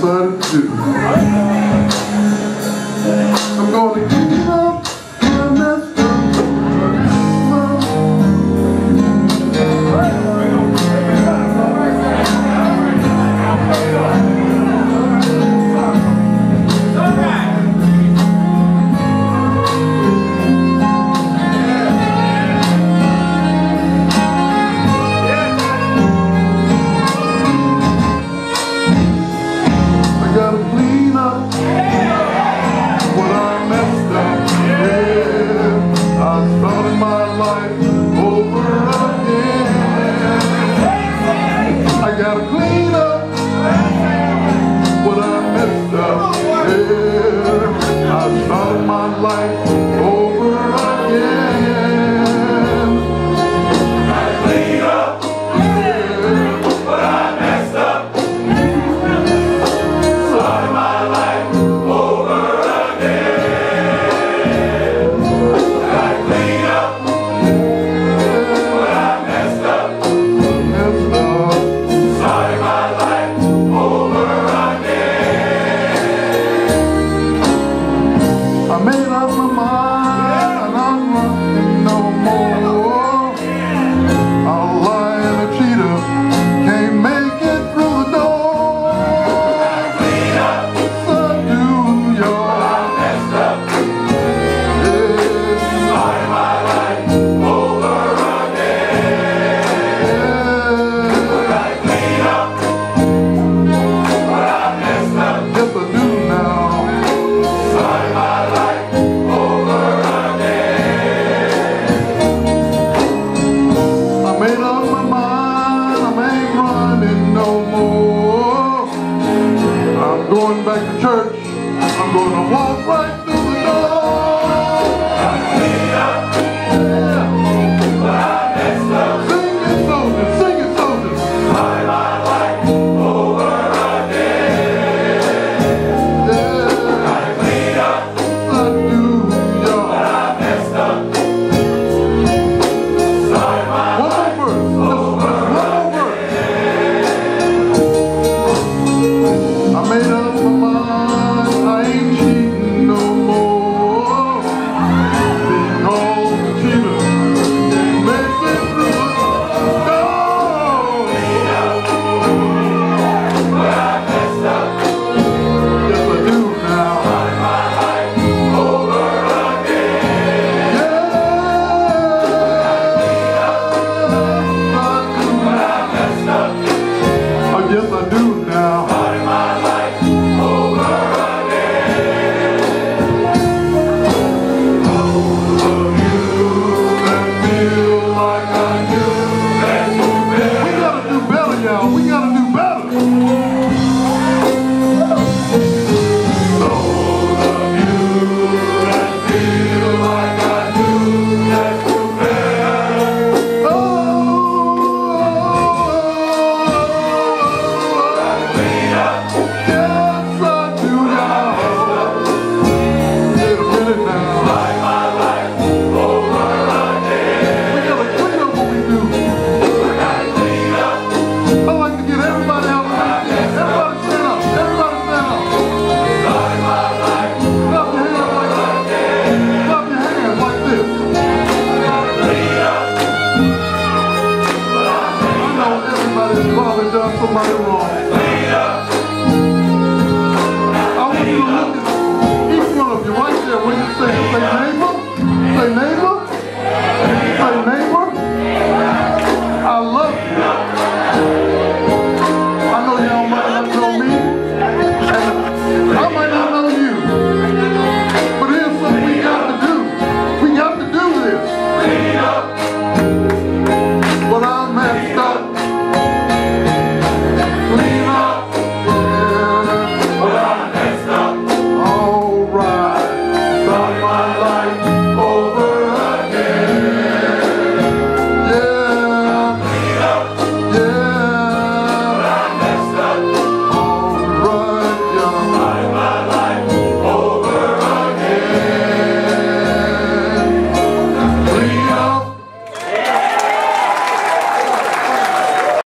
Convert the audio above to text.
One, two. church. I'm gonna walk right 아이고.